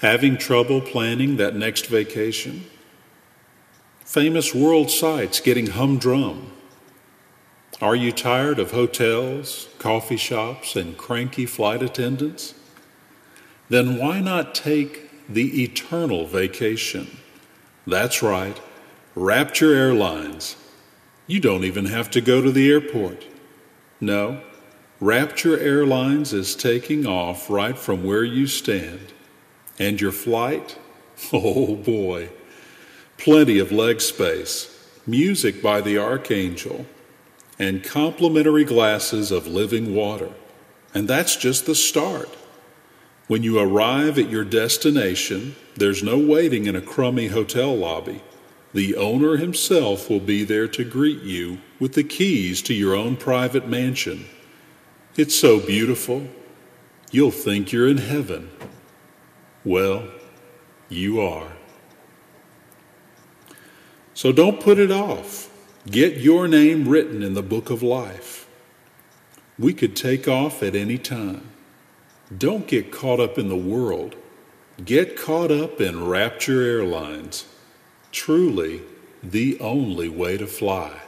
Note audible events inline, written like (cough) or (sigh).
Having trouble planning that next vacation? Famous world sites getting humdrum? Are you tired of hotels, coffee shops, and cranky flight attendants? Then why not take the eternal vacation? That's right, Rapture Airlines. You don't even have to go to the airport. No, Rapture Airlines is taking off right from where you stand. And your flight? (laughs) Oh boy. Plenty of leg space, music by the Archangel, and complimentary glasses of living water. And that's just the start. When you arrive at your destination, there's no waiting in a crummy hotel lobby. The owner himself will be there to greet you with the keys to your own private mansion. It's so beautiful, you'll think you're in heaven. Well, you are. So don't put it off. Get your name written in the book of life. We could take off at any time. Don't get caught up in the world. Get caught up in Rapture Airlines. Truly, the only way to fly.